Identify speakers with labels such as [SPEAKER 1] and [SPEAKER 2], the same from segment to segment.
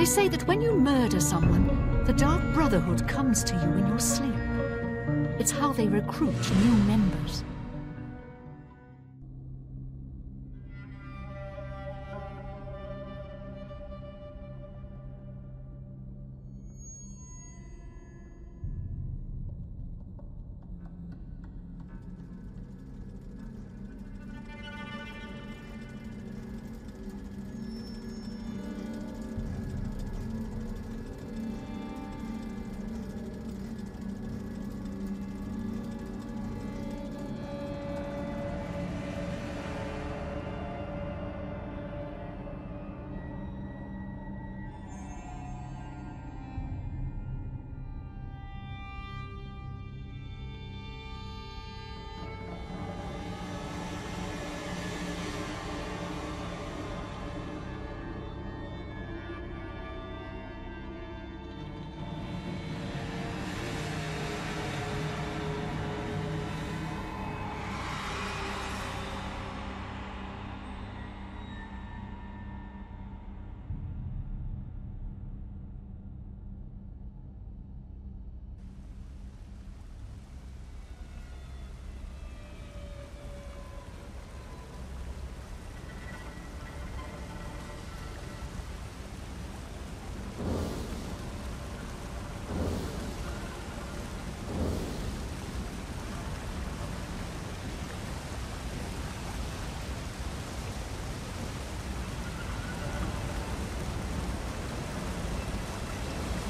[SPEAKER 1] They say that when you murder someone, the Dark Brotherhood comes to you in your sleep. It's how they recruit new members.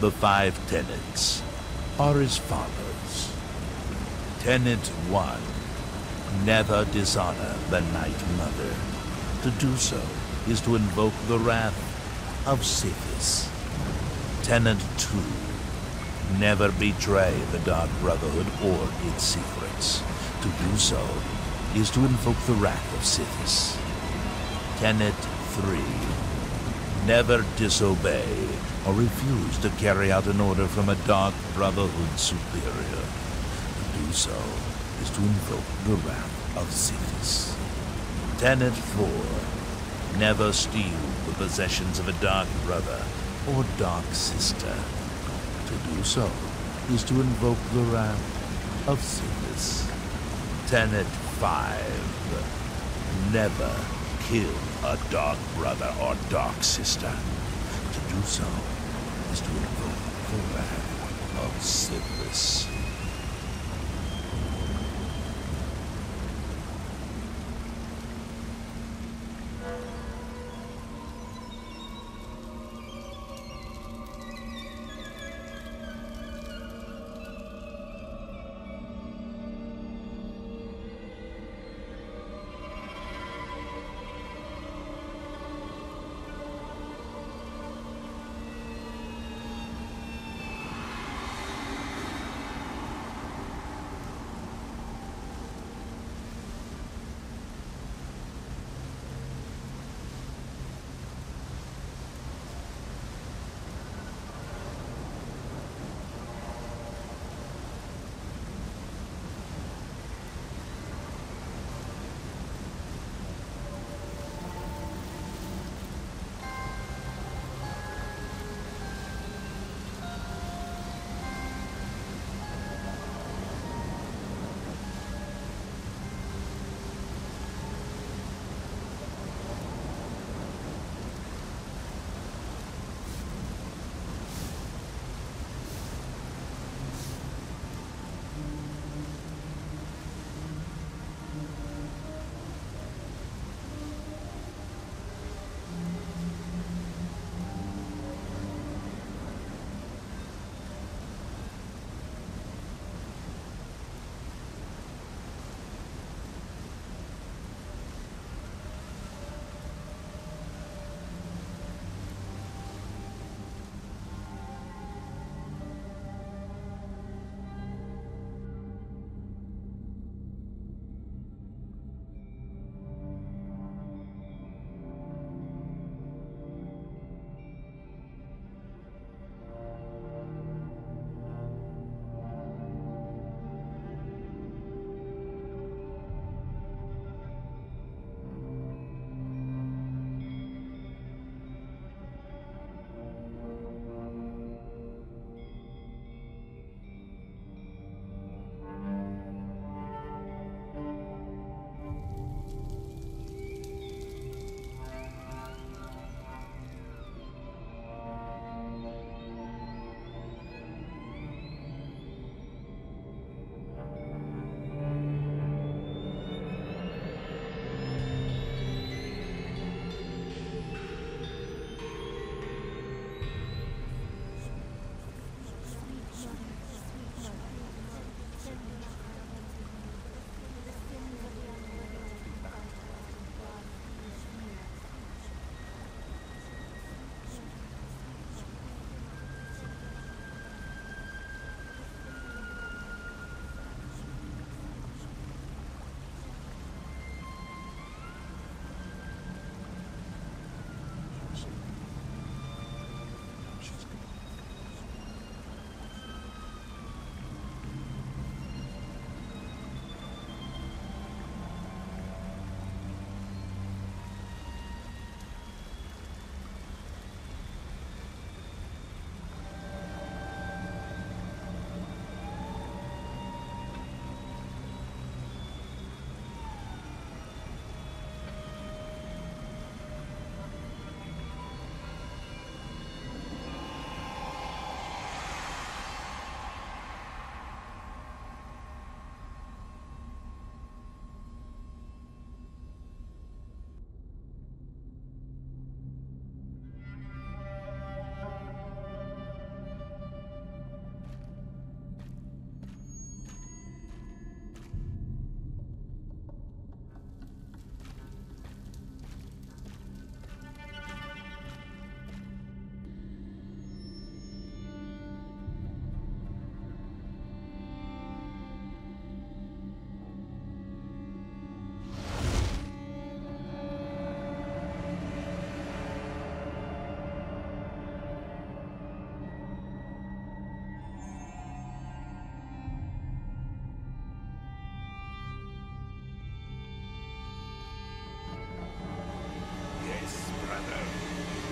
[SPEAKER 2] The five tenets are as follows. Tenet 1. Never dishonor the Night Mother. To do so is to invoke the wrath of Sithis. Tenet 2. Never betray the Dark Brotherhood or its secrets. To do so is to invoke the wrath of Sithis. Tenet 3. Never disobey or refuse to carry out an order from a Dark Brotherhood superior. To do so is to invoke the wrath of Sithis. Tenet 4. Never steal the possessions of a Dark Brother or Dark Sister. To do so is to invoke the wrath of Sithis. Tenet 5. Never kill a Dark Brother or Dark Sister. To do so is to invoke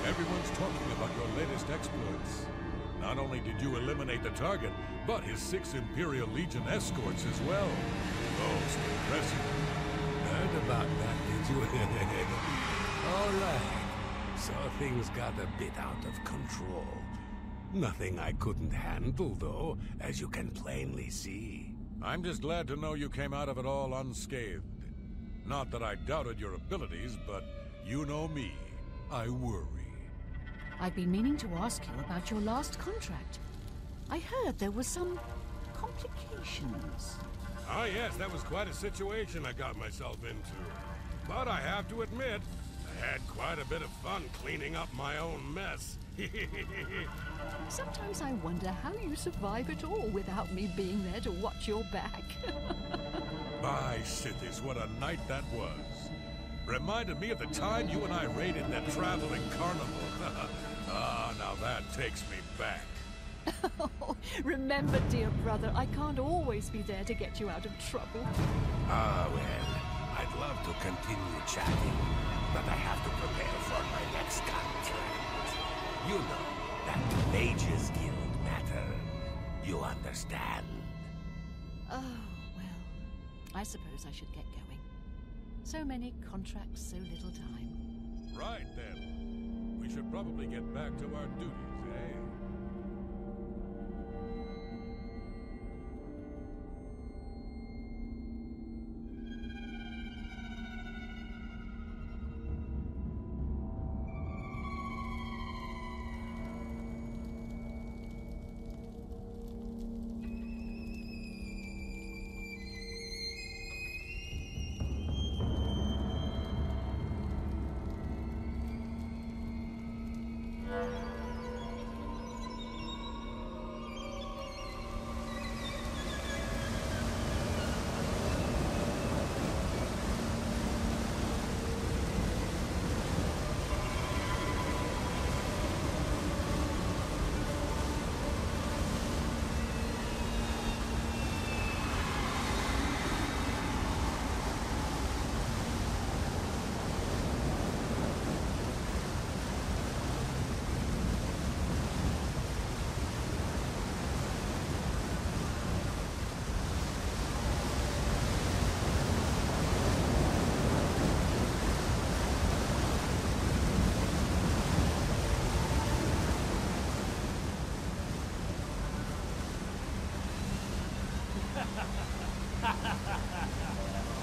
[SPEAKER 3] Everyone's talking about your latest exploits. Not only did you eliminate the target, but his six Imperial Legion escorts as well. Most impressive.
[SPEAKER 4] Heard about that, did you? All right. So things got a bit out of control. Nothing I couldn't handle, though, as you can plainly see.
[SPEAKER 3] I'm just glad to know you came out of it all unscathed. Not that I doubted your abilities, but you know me. I worry.
[SPEAKER 1] I've been meaning to ask you about your last contract. I heard there were some complications.
[SPEAKER 3] Ah, yes, that was quite a situation I got myself into. But I have to admit, I had quite a bit of fun cleaning up my own mess.
[SPEAKER 1] Sometimes I wonder how you survive it all without me being there to watch your back.
[SPEAKER 3] My Sithis, what a night that was. Reminded me of the time you and I raided that traveling carnival. ah, now that takes me back.
[SPEAKER 1] Remember, dear brother, I can't always be there to get you out of trouble.
[SPEAKER 4] Ah, well, I'd love to continue chatting, but I have to prepare for my next contract. You know, that Mages Guild matter. You understand?
[SPEAKER 1] Oh, well, I suppose I should get going. So many contracts, so little time.
[SPEAKER 3] Right then. We should probably get back to our duties, eh? Ha ha ha ha ha ha!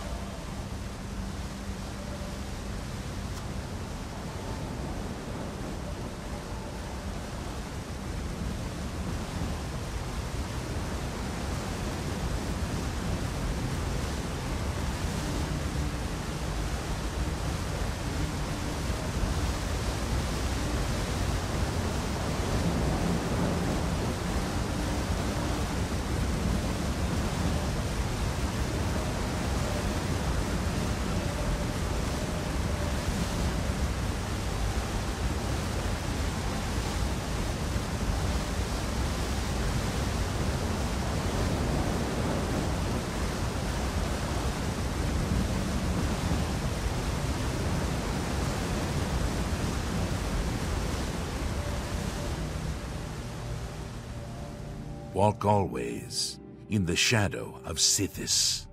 [SPEAKER 2] Walk always in the shadow of Sithis.